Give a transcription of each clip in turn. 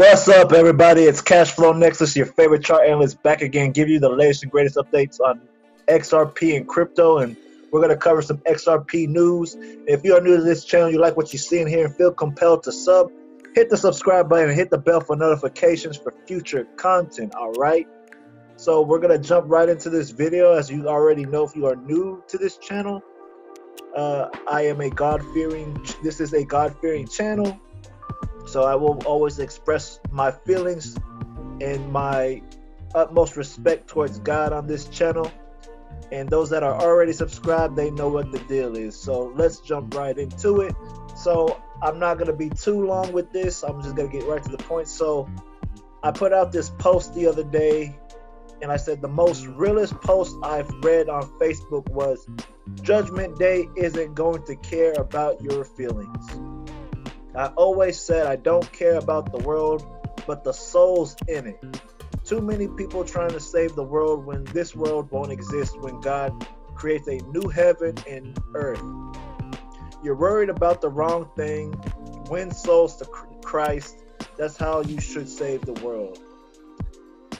What's up, everybody? It's Cashflow Nexus, your favorite chart analyst, back again, give you the latest and greatest updates on XRP and crypto. And we're going to cover some XRP news. If you are new to this channel, you like what you see in here, and feel compelled to sub, hit the subscribe button and hit the bell for notifications for future content. All right. So we're going to jump right into this video. As you already know, if you are new to this channel, uh, I am a God fearing, this is a God fearing channel so I will always express my feelings and my utmost respect towards God on this channel. And those that are already subscribed, they know what the deal is. So let's jump right into it. So I'm not going to be too long with this. I'm just going to get right to the point. So I put out this post the other day and I said the most realest post I've read on Facebook was Judgment Day isn't going to care about your feelings. I always said I don't care about the world, but the souls in it. Too many people trying to save the world when this world won't exist when God creates a new heaven and earth. You're worried about the wrong thing. Win souls to Christ. That's how you should save the world.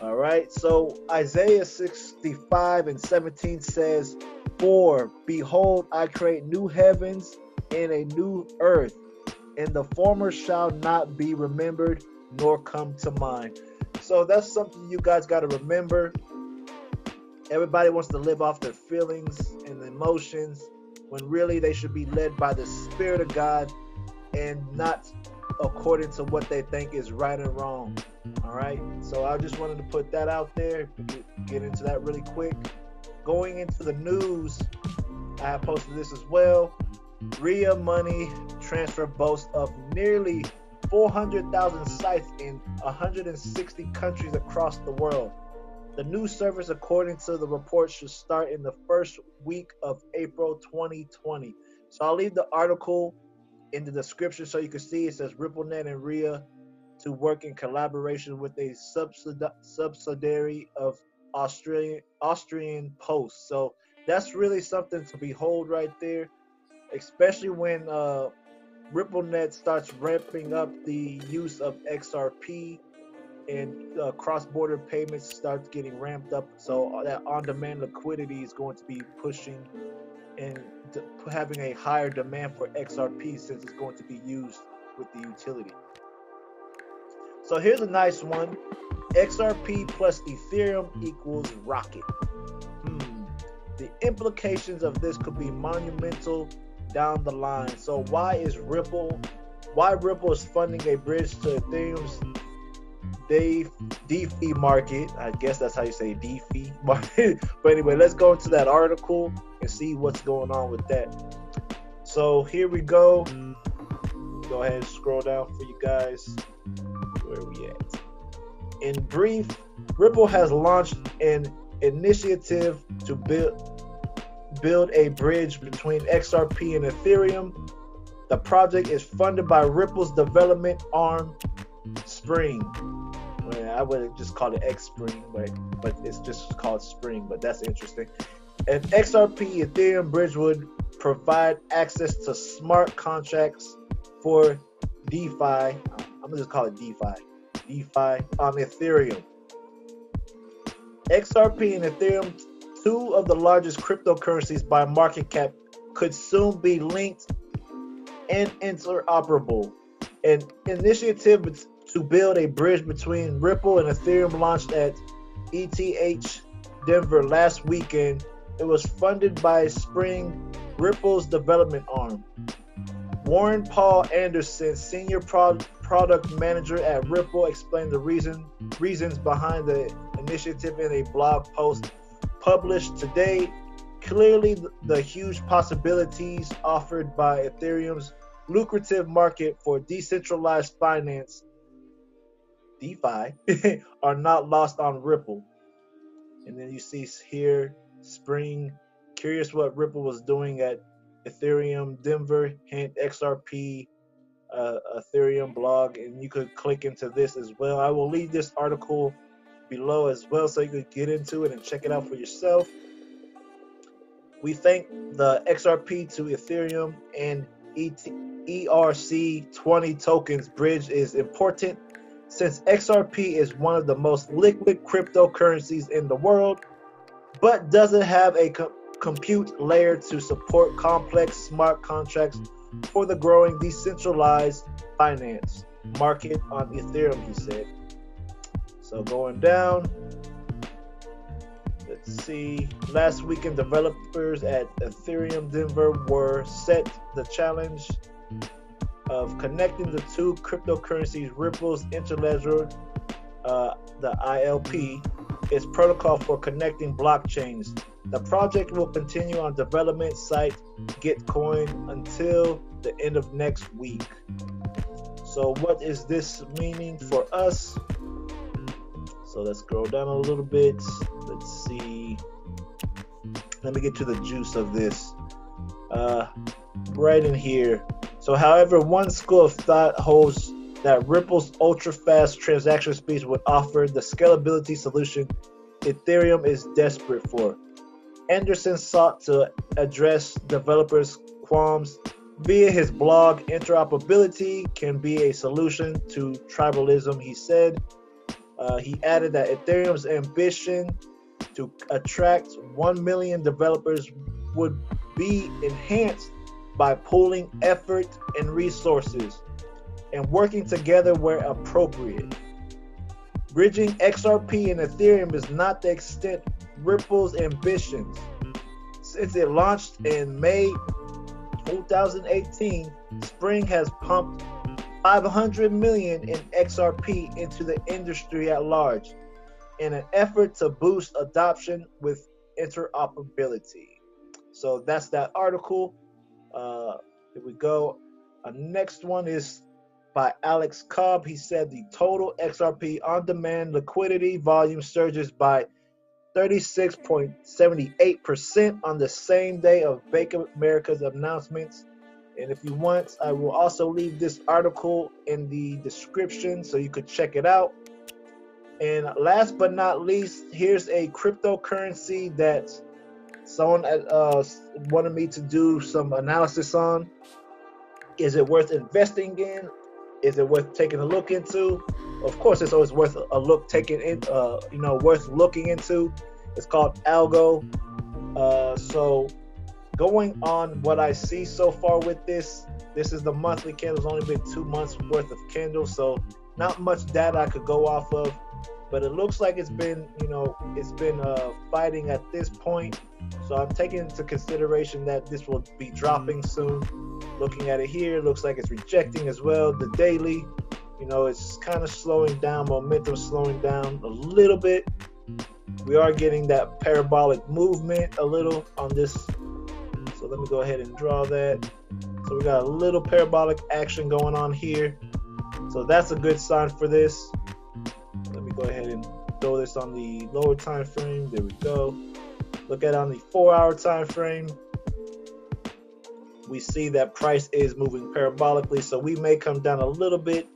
All right. So Isaiah 65 and 17 says, For behold, I create new heavens and a new earth and the former shall not be remembered nor come to mind. So that's something you guys got to remember. Everybody wants to live off their feelings and emotions when really they should be led by the Spirit of God and not according to what they think is right and wrong. All right. So I just wanted to put that out there, get into that really quick. Going into the news, I posted this as well. RIA money transfer boasts of nearly 400,000 sites in 160 countries across the world. The new service, according to the report, should start in the first week of April 2020. So I'll leave the article in the description so you can see it says RippleNet and RIA to work in collaboration with a subsidiary of Australian Austrian Post. So that's really something to behold right there especially when uh, RippleNet starts ramping up the use of XRP and uh, cross-border payments starts getting ramped up. So that on-demand liquidity is going to be pushing and having a higher demand for XRP since it's going to be used with the utility. So here's a nice one. XRP plus Ethereum equals rocket. Hmm. The implications of this could be monumental down the line. So why is Ripple, why Ripple is funding a bridge to Ethereum's DeFi market? I guess that's how you say DeFi market. but anyway, let's go into that article and see what's going on with that. So here we go. Go ahead and scroll down for you guys. Where we at? In brief, Ripple has launched an initiative to build build a bridge between XRP and Ethereum. The project is funded by Ripple's development arm, Spring. Well, I would just call it X Spring, but but it's just called Spring. But that's interesting. An XRP Ethereum bridge would provide access to smart contracts for DeFi. I'm gonna just call it DeFi. DeFi on Ethereum. XRP and Ethereum two of the largest cryptocurrencies by market cap could soon be linked and interoperable. An initiative to build a bridge between Ripple and Ethereum launched at ETH Denver last weekend. It was funded by Spring, Ripple's development arm. Warren Paul Anderson, senior pro- product manager at Ripple, explained the reason reasons behind the initiative in a blog post published today clearly the huge possibilities offered by Ethereum's lucrative market for decentralized finance, DeFi, are not lost on Ripple. And then you see here Spring, curious what Ripple was doing at Ethereum Denver, hint XRP, uh, Ethereum blog, and you could click into this as well. I will leave this article below as well so you could get into it and check it out for yourself. We think the XRP to Ethereum and ERC20 tokens bridge is important since XRP is one of the most liquid cryptocurrencies in the world, but doesn't have a co- compute layer to support complex smart contracts for the growing decentralized finance market on Ethereum, he said. So going down, let's see. Last weekend, developers at Ethereum Denver were set the challenge of connecting the two cryptocurrencies, Ripple's Interledger, uh, the ILP, is protocol for connecting blockchains. The project will continue on development site Gitcoin until the end of next week. So, what is this meaning for us? So, let's scroll down a little bit. Let's see. Let me get to the juice of this. Uh, right in here. So, however, one school of thought holds that Ripple's ultra fast transaction speeds would offer the scalability solution Ethereum is desperate for. Anderson sought to address developers' qualms via his blog. Interoperability can be a solution to tribalism, he said. Uh, he added that Ethereum's ambition to attract 1 million developers would be enhanced by pooling effort and resources and working together where appropriate. Bridging XRP and Ethereum is not the extent Ripple's ambitions. Since it launched in May 2018, Spring has pumped 500 million in XRP into the industry at large in an effort to boost adoption with interoperability. So that's that article. Uh, here we go. Our next one is by Alex Cobb. He said the total XRP on demand liquidity volume surges by 36.78% on the same day of Bank of America's announcements. And if you want, I will also leave this article in the description so you could check it out. And last but not least, here's a cryptocurrency that someone uh, wanted me to do some analysis on. Is it worth investing in? Is it worth taking a look into? Of course, it's always worth a look taking in. Uh, you know, worth looking into. It's called Algo. Uh, so, going on what I see so far with this, this is the monthly candle. It's only been two months worth of candles, so not much data I could go off of. But it looks like it's been, you know, it's been uh, fighting at this point. So I'm taking into consideration that this will be dropping soon. Looking at it here, looks like it's rejecting as well. The daily, you know, it's kind of slowing down, momentum slowing down a little bit. We are getting that parabolic movement a little on this. Let me go ahead and draw that. So we got a little parabolic action going on here. So that's a good sign for this. Let me go ahead and throw this on the lower time frame. There we go. Look at on the four hour time frame we see that price is moving parabolically. So we may come down a little bit,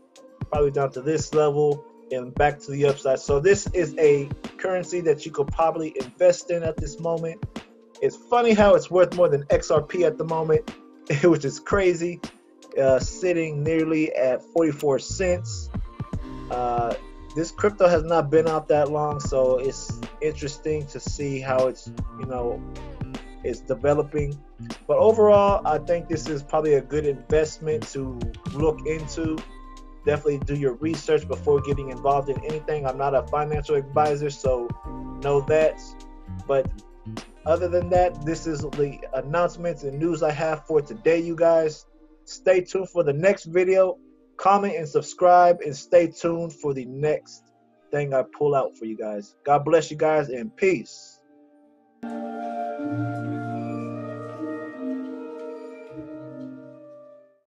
probably down to this level and back to the upside. So this is a currency that you could probably invest in at this moment. It's funny how it's worth more than XRP at the moment, which is crazy. Uh, sitting nearly at 44 cents. Uh, this crypto has not been out that long, so it's interesting to see how it's you know it's developing. But overall, I think this is probably a good investment to look into. Definitely do your research before getting involved in anything. I'm not a financial advisor, so know that. But other than that, this is the announcements and news I have for today, you guys. Stay tuned for the next video. Comment and subscribe, and stay tuned for the next thing I pull out for you guys. God bless you guys, and peace.